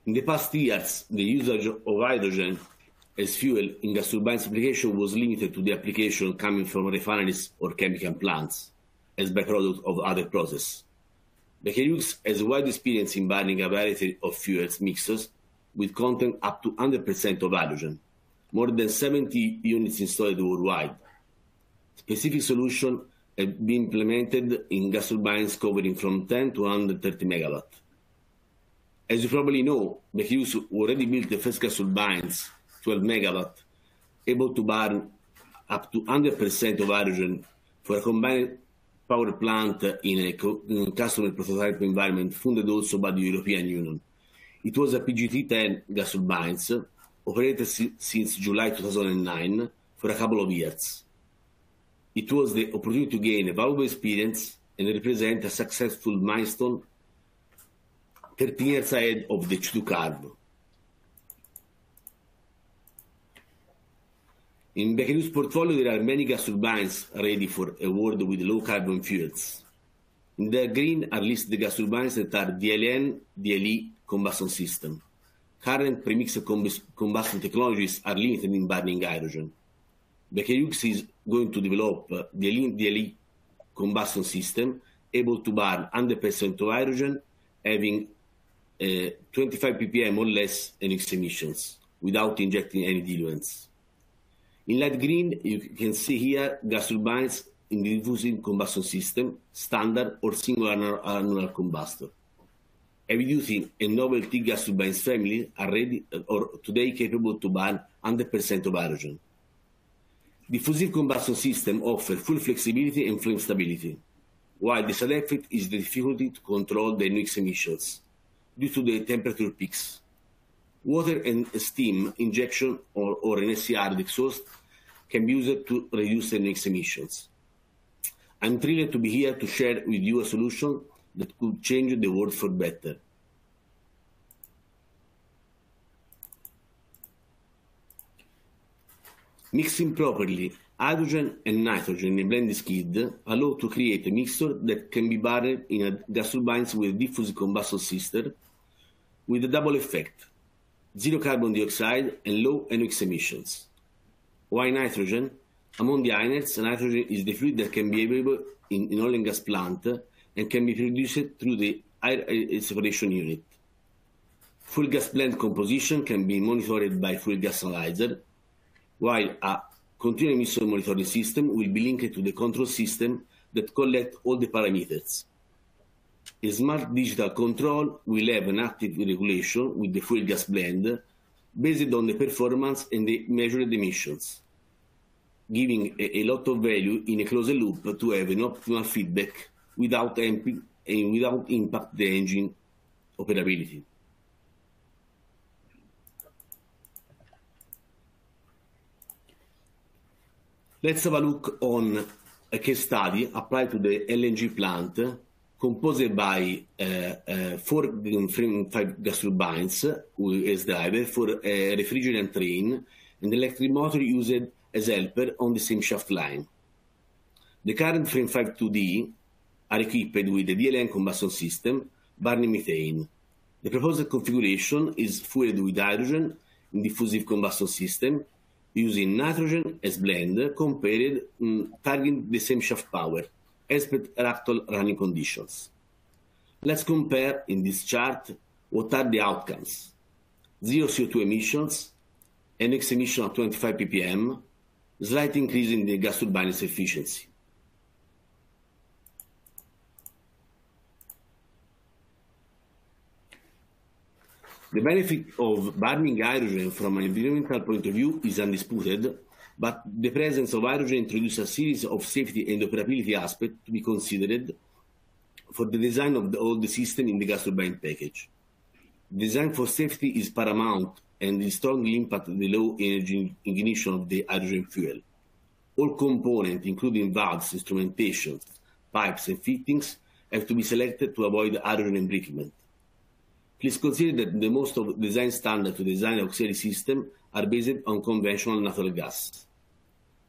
In the past years, the usage of hydrogen as fuel in gas turbines application was limited to the application coming from refineries or chemical plants as byproduct of other processes. Baker has wide experience in burning a variety of fuels mixtures with content up to 100% of hydrogen, more than 70 units installed worldwide. Specific solutions have been implemented in gas turbines covering from 10 to 130 megawatt. As you probably know, Baker already built the first gas turbines, 12 megawatt, able to burn up to 100% of hydrogen for a combined power plant in a, in a customer prototype environment funded also by the European Union. It was a PGT-10 gas turbines operated si since July 2009 for a couple of years. It was the opportunity to gain a valuable experience and represent a successful milestone 13 years ahead of the H2 curve. In Baker portfolio, there are many gas turbines ready for a world with low carbon fuels. In the green are listed the gas turbines that are DLN, DLE combustion system. Current premixed combustion technologies are limited in burning hydrogen. Hughes is going to develop the DLE combustion system able to burn 100% of hydrogen, having uh, 25 ppm or less NOx emissions without injecting any diluents. In light green, you can see here gas turbines in the diffusing combustion system, standard or single annular combustor. Heavy a NovaLT gas turbines family are ready uh, or today capable to burn 100% of hydrogen. Diffusive combustion system offer full flexibility and flame stability, while the side effect is the difficulty to control the NOx emissions due to the temperature peaks Water and steam injection or, or an SCR exhaust can be used to reduce the NOx emissions. I'm thrilled to be here to share with you a solution that could change the world for better. Mixing properly hydrogen and nitrogen in a blended skid allow to create a mixture that can be burned in a gas turbines with diffuse combustion system with a double effect zero carbon dioxide, and low NOx emissions. Why nitrogen? Among the inerts, nitrogen is the fluid that can be available in, in oil and gas plant and can be produced through the air separation unit. Fuel gas blend composition can be monitored by fuel gas analyzer, while a continuous emission monitoring system will be linked to the control system that collect all the parameters. A smart digital control will have an active regulation with the fuel gas blend based on the performance and the measured emissions, giving a, a lot of value in a closed loop to have an optimal feedback without, and without impact the engine operability. Let's have a look on a case study applied to the LNG plant composed by uh, uh, four five gas turbines as driver for a refrigerant train and electric motor used as helper on the same shaft line. The current Frame 5 2D are equipped with a DLN combustion system burning methane. The proposed configuration is fueled with hydrogen in diffusive combustion system using nitrogen as blend compared um, targeting the same shaft power as per actual running conditions. Let's compare in this chart what are the outcomes. Zero CO2 emissions, NOx emission of 25 ppm, slight increase in the gas turbine's efficiency. The benefit of burning hydrogen from an environmental point of view is undisputed, but the presence of hydrogen introduces a series of safety and operability aspects to be considered for the design of the, all the system in the gas turbine package. Design for safety is paramount and will strongly impact the low energy ignition of the hydrogen fuel. All components, including valves, instrumentation, pipes, and fittings, have to be selected to avoid hydrogen embrittlement. Please consider that the most of design standards to design auxiliary system are based on conventional natural gas.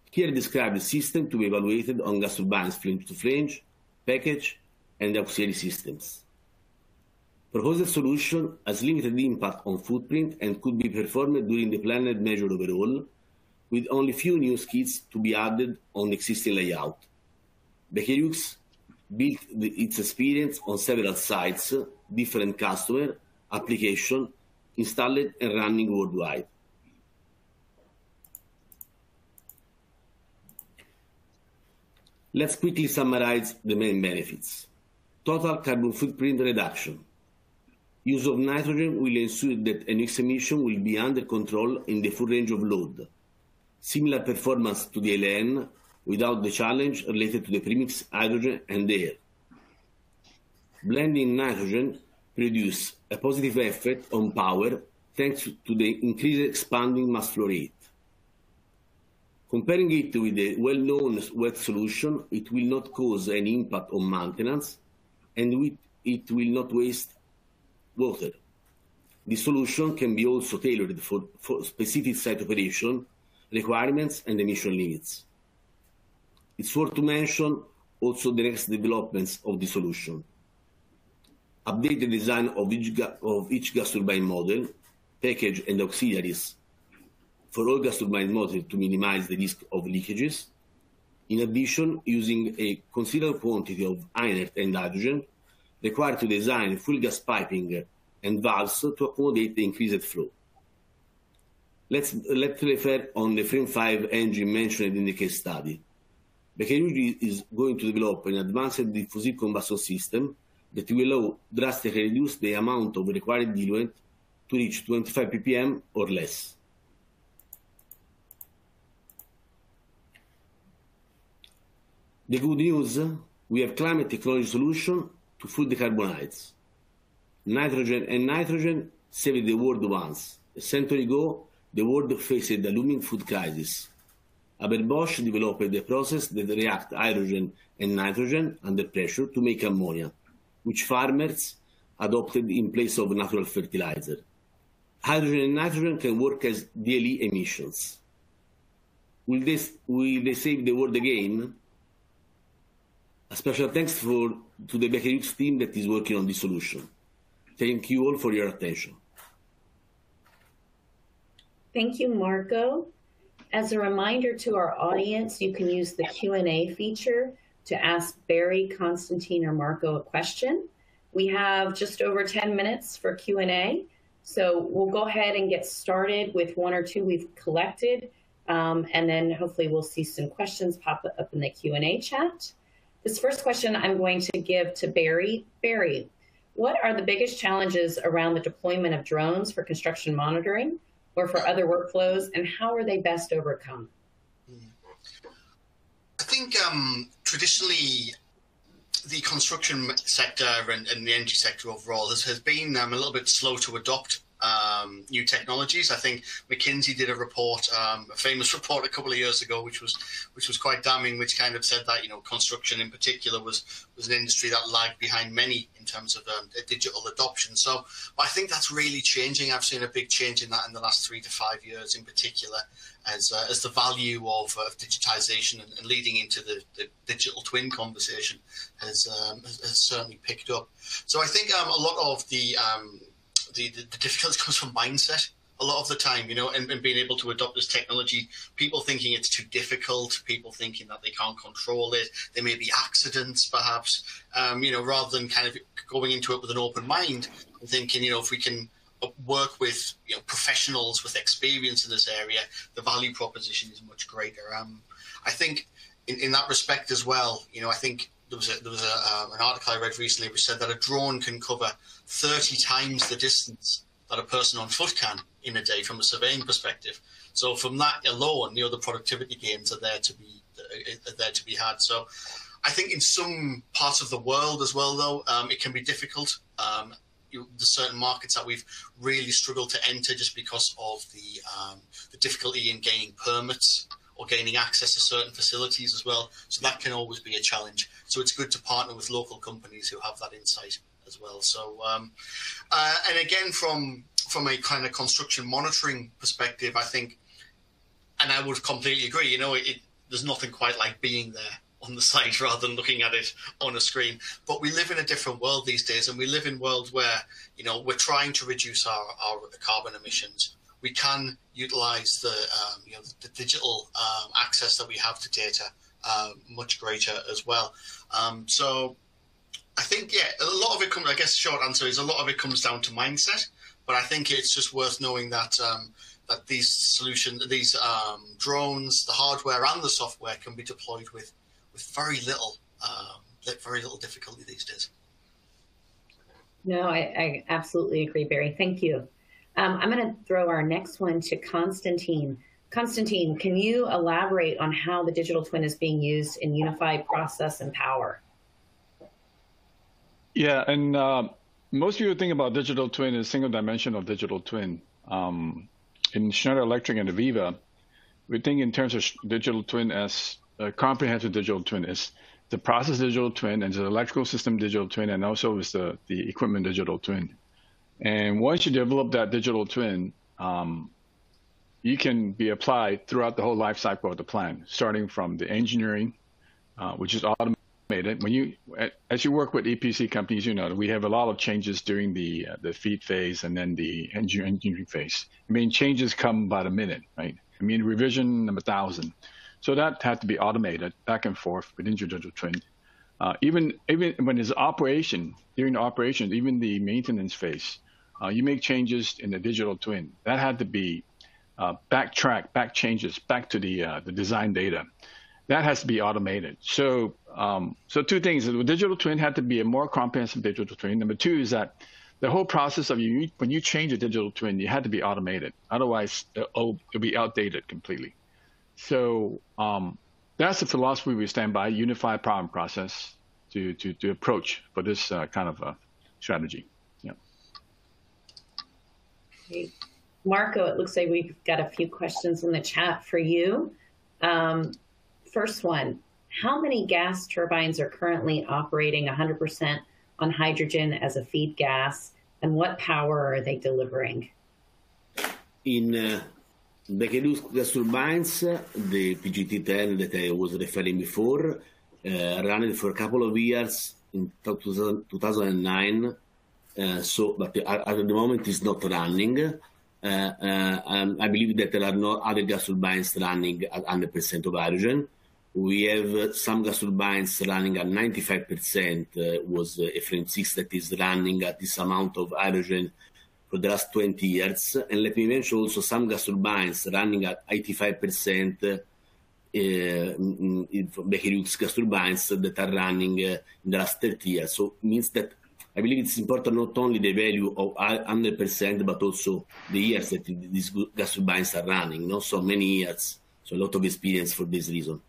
Here describe the system to be evaluated on gas turbines flange to flange, package, and auxiliary systems. Proposed solution has limited impact on footprint and could be performed during the planned measure overall, with only few new skits to be added on existing layout. Hughes built the, its experience on several sites, different customer, application, installed and running worldwide. Let's quickly summarize the main benefits. Total carbon footprint reduction. Use of nitrogen will ensure that NOx emission will be under control in the full range of load. Similar performance to the LN without the challenge related to the premix hydrogen and air. Blending nitrogen produce a positive effect on power thanks to the increased expanding mass flow rate. Comparing it with the well-known wet solution, it will not cause any impact on maintenance, and it will not waste water. The solution can be also tailored for, specific site operation requirements and emission limits. It's worth to mention also the next developments of the solution. Update the design of each, of each gas turbine model, package and auxiliaries for all gas turbine models to minimize the risk of leakages. In addition, using a considerable quantity of inert and hydrogen required to design full gas piping and valves to accommodate the increased flow. Let's, let's refer on the Frame 5 engine mentioned in the case study. Baker is going to develop an advanced diffusive combustion system that will drastically reduce the amount of required diluent to reach 25 ppm or less. The good news, we have climate technology solution to full decarbonize. Nitrogen and nitrogen saved the world once. A century ago, the world faced a looming food crisis. Haber-Bosch developed a process that reacts hydrogen and nitrogen under pressure to make ammonia, which farmers adopted in place of natural fertilizer. Hydrogen and nitrogen can work as daily emissions. Will, this, will they save the world again? A special thanks for, to the Baker Hughes team that is working on this solution. Thank you all for your attention. Thank you, Marco. As a reminder to our audience, you can use the Q&A feature to ask Barry, Constantine, or Marco a question. We have just over 10 minutes for Q&A, so we'll go ahead and get started with one or two we've collected, um, and then hopefully we'll see some questions pop up in the Q&A chat. This first question I'm going to give to Barry. Barry, what are the biggest challenges around the deployment of drones for construction monitoring? or for other workflows, and how are they best overcome? I think um, traditionally the construction sector and, and, the energy sector overall has, has been um, a little bit slow to adopt um, new technologies. I think McKinsey did a report, um, a famous *laughs* report a couple of years ago, which was which was quite damning, which kind of said that you know construction in particular was was an industry that lagged behind many in terms of um, digital adoption. So I think that's really changing. I've seen a big change in that in the last three to five years, in particular, as uh, as the value of, of digitization and, and, leading into the, the, digital twin conversation has, um, has, has certainly picked up. So I think um, a lot of the um, the, the, the difficulty comes from mindset a lot of the time, you know, and, and, being able to adopt this technology, people thinking it's too difficult, people thinking that they can't control it, there may be accidents perhaps, um, you know, rather than kind of going into it with an open mind and thinking, you know, if we can work with you know, professionals with experience in this area, the value proposition is much greater. Um, I think in, in that respect as well, you know, I think there was a, there was a, um, an article I read recently which said that a drone can cover 30 times the distance that a person on foot can in a day from a surveying perspective. So from that alone, the other productivity gains are there to be are there to be had. So I think in some parts of the world as well, though, um, it can be difficult. Um, you, there's certain markets that we've really struggled to enter just because of the um, the difficulty in gaining permits or gaining access to certain facilities as well. So that can always be a challenge. So it's good to partner with local companies who have that insight as well. So, um, uh, and again, from from a kind of construction monitoring perspective, I think, and I would completely agree. You know, it, it, there's nothing quite like being there on the *laughs* site rather than looking at it on a screen. But we live in a different world these days, and we live in worlds where you know we're trying to reduce our, our carbon emissions. We can utilize the um, you know the digital um, access that we have to data uh, much greater as well. Um, so I think yeah, a lot of it comes. I guess short answer is a lot of it comes down to mindset. But I think it's just worth knowing that um, that these solutions, these um, drones, the hardware and the software can be deployed with with very little um, very little difficulty these days. No, I, I absolutely agree, Barry. Thank you. Um, I'm going to throw our next one to Constantine. Constantine, can you elaborate on how the digital twin is being used in unified process and power? Yeah, and uh, most people think about digital twin as single dimensional digital twin. Um, in Schneider Electric and AVEVA, we think in terms of digital twin as a comprehensive digital twin. Is the process digital twin and the electrical system digital twin, and also is the, the equipment digital twin. And once you develop that digital twin, um, you can be applied throughout the whole life cycle of the plant, starting from the engineering, uh, which is automated made it. When you, as you work with EPC companies, you know that we have a lot of changes during the uh, the feed phase and then the engineering phase. I mean, changes come by the minute, right? I mean, revision number thousand, so that had to be automated back and forth within digital twin. Uh, even even when it's operation during the operation, even the maintenance phase, uh, you make changes in the digital twin. That had to be uh, backtrack, back changes back to the uh, the design data that has to be automated. So, um, so two things: the digital twin had to be a more comprehensive digital twin. Number two is that the whole process of you when you change a digital twin, you had to be automated. Otherwise, it'll, be outdated completely. So um, that's the philosophy we stand by: unified problem process to to to approach for this uh, kind of a strategy. Yeah. Marco, it looks like we've got a few questions in the chat for you. Um, first one, how many gas turbines are currently operating 100% on hydrogen as a feed gas, and what power are they delivering? In uh, Baker gas turbines, the PGT-10 that I was referring before, uh, ran for a couple of years in 2009. Uh, so, but at, the moment it's not running. Uh, um, I believe that there are no other gas turbines running at 100% of hydrogen. We have some gas turbines running at 95%, uh, was a frame 6 that is running at this amount of hydrogen for the last 20 years. And let me mention also some gas turbines running at 85% uh, in Baker gas turbines that are running uh, in the last 30 years. So it means that I believe it's important not only the value of 100%, but also the years that these gas turbines are running. Not so many years, so a lot of experience for this reason.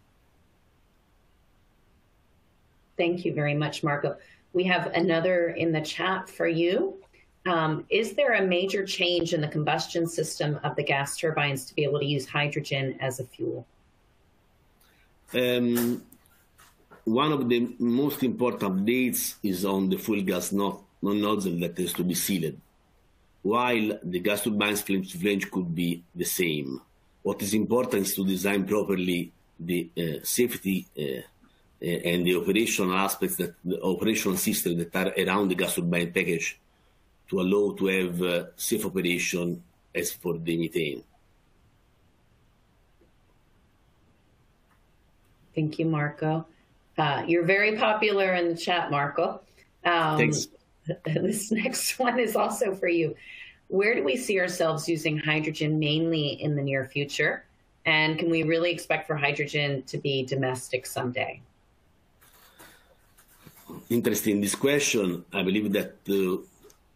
Thank you very much, Marco. We have another in the chat for you. Um, is there a major change in the combustion system of the gas turbines to be able to use hydrogen as a fuel? Um, one of the most important dates is on the fuel gas nozzle that has to be sealed. While the gas turbines flange flange could be the same, what is important is to design properly the uh, safety uh, and the operational aspects that the operational systems that are around the gas turbine package to allow to have uh, safe operation as for the methane. Thank you, Marco. Uh, you're very popular in the chat, Marco. Um, Thanks. *laughs* This next one is also for you. Where do we see ourselves using hydrogen mainly in the near future? And can we really expect for hydrogen to be domestic someday? Interesting this question. I believe that uh,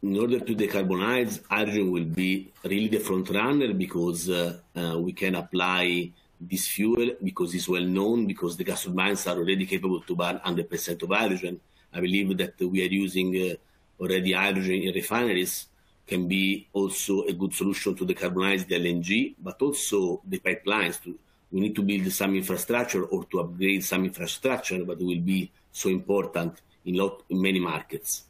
in order to decarbonize, hydrogen will be really the front runner because uh, uh, we can apply this fuel because it's well known because the gas turbines are already capable to burn 100% of hydrogen. I believe that we are using uh, already hydrogen in refineries can be also a good solution to decarbonize the LNG, but also the pipelines. To, we need to build some infrastructure or to upgrade some infrastructure, but it will be so important in, lot, in many markets.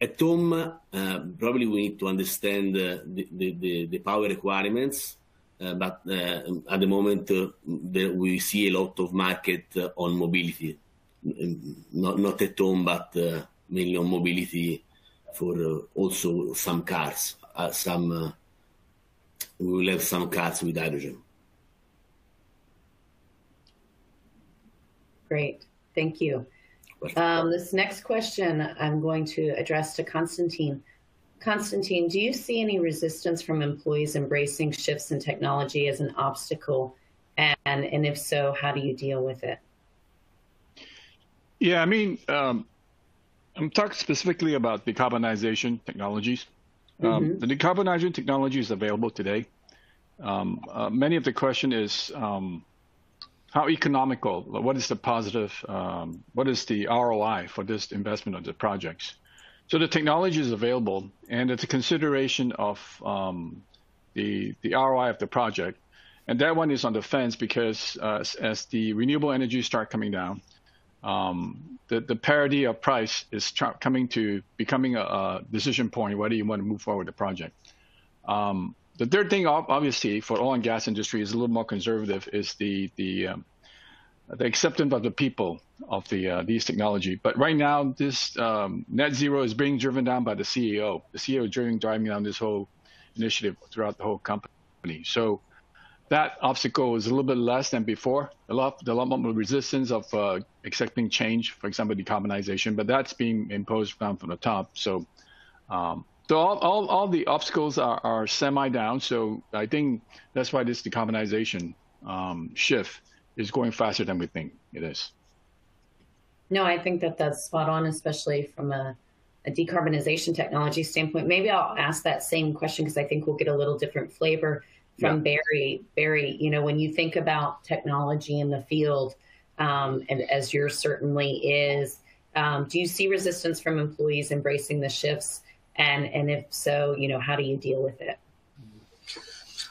at home, uh, probably we need to understand uh, the, the, the, power requirements, uh, but uh, at the moment uh, we see a lot of market uh, on mobility, not, not at home, but mainly on mobility for also some cars. some we will have some cars with hydrogen. Great, thank you. Um, this next question I'm going to address to Constantine. Constantine, do you see any resistance from employees embracing shifts in technology as an obstacle? And, and if so, how do you deal with it? Yeah, I mean, um, I'm talking specifically about decarbonization technologies. Um, mm-hmm. The decarbonization technology is available today. Um, uh, many of the question is um, how economical, what is the positive, um, what is the ROI for this investment of the projects? So the technology is available, and it's a consideration of um, the the ROI of the project, and that one is on the fence because uh, as the renewable energy start coming down, um, the the parity of price is coming to becoming a, a, decision point whether you want to move forward the project. Um, the third thing, obviously, for oil and gas industry is a little more conservative, is the the um, the acceptance of the people of the uh, these technology. But right now, this um, net zero is being driven down by the CEO. The CEO is driving driving down this whole initiative throughout the whole company. So that obstacle is a little bit less than before. A lot, a lot more resistance of uh, accepting change, for example, decarbonization, but that's being imposed down from the top. So um, so all, all, all the obstacles are, are semi down. So I think that's why this decarbonization um, shift is going faster than we think it is. No, I think that that's spot on, especially from a, a decarbonization technology standpoint. Maybe I'll ask that same question because I think we'll get a little different flavor from yeah. Barry. Barry, you know, when you think about technology in the field, um, and as yours certainly is, um, do you see resistance from employees embracing the shifts? And and if so, you know, how do you deal with it?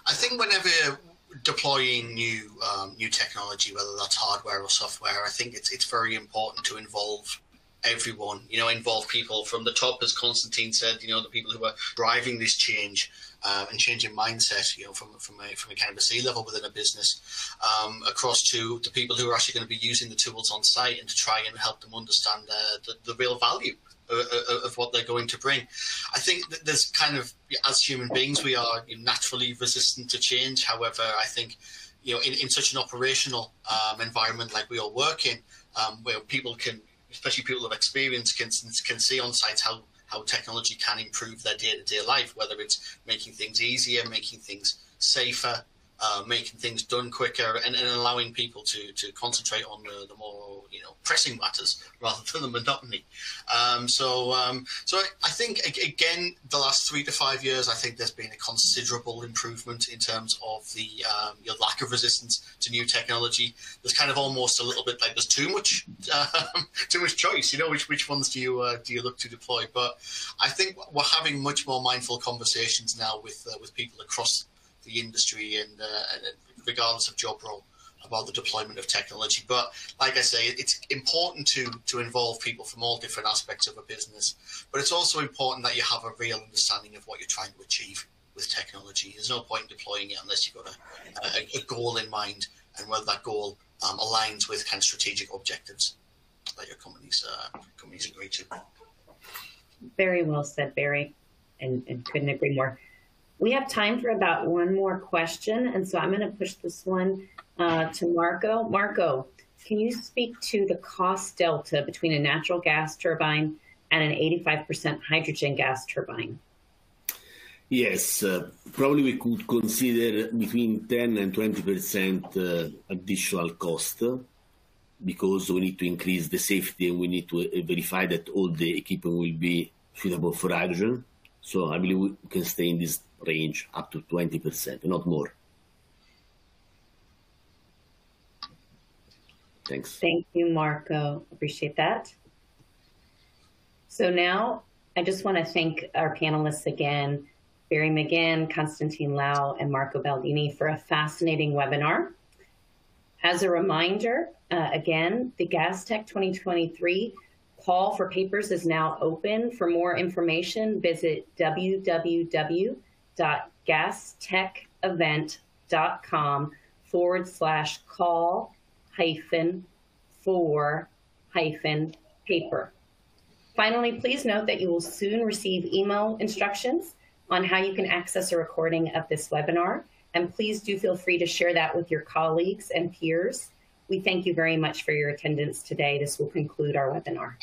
I think whenever deploying new um, new technology, whether that's hardware or software, I think it's it's very important to involve everyone. You know, involve people from the top, as Constantine said. You know, the people who are driving this change uh, and changing mindset. You know, from from a from a kind of a C level within a business, um, across to the people who are actually going to be using the tools on site and to try and help them understand uh, the, the real value of what they're going to bring. I think that there's kind of, as human beings, we are naturally resistant to change. However, I think, you know, in, in such an operational um, environment like we all work in, um, where people can, especially people of experience, can can see on site how how technology can improve their day to day life, whether it's making things easier, making things safer, uh, making things done quicker and, and, allowing people to, to concentrate on the, the, more you know pressing matters *laughs* rather than the monotony. Um, so um, so I, think again the last three to five years I think there's been a considerable improvement in terms of the um, your lack of resistance to new technology. There's kind of almost a little bit like there's too much um, *laughs* too much choice. You know which which ones do you uh, do you look to deploy? But I think we're having much more mindful conversations now with uh, with people across the industry and, uh, regardless of job role about the deployment of technology. But like I say, it's important to to involve people from all different aspects of a business. But it's also important that you have a real understanding of what you're trying to achieve with technology. There's no point in deploying it unless you've got a, a, a goal in mind and whether that goal um, aligns with kind of strategic objectives that your companies uh, companies agree to. Very well said, Barry, and, and couldn't agree more. We have time for about one more question, and so I'm going to push this one uh, to Marco. Marco, can you speak to the cost delta between a natural gas turbine and an 85% hydrogen gas turbine? Yes, uh, probably we could consider between 10 and 20% uh, additional cost because we need to increase the safety and we need to uh, verify that all the equipment will be suitable for hydrogen. So I believe we can stay in this range up to 20%, not more. Thanks. Thank you, Marco. Appreciate that. So now I just want to thank our panelists again, Barry McGinn, Constantine Lau, and Marco Baldini for a fascinating webinar. As a reminder, uh, again, the GasTech 2023 call for papers is now open. For more information, visit www.gastechevent.com forward slash call hyphen for hyphen paper. Finally, please note that you will soon receive email instructions on how you can access a recording of this webinar. And please do feel free to share that with your colleagues and peers. We thank you very much for your attendance today. This will conclude our webinar.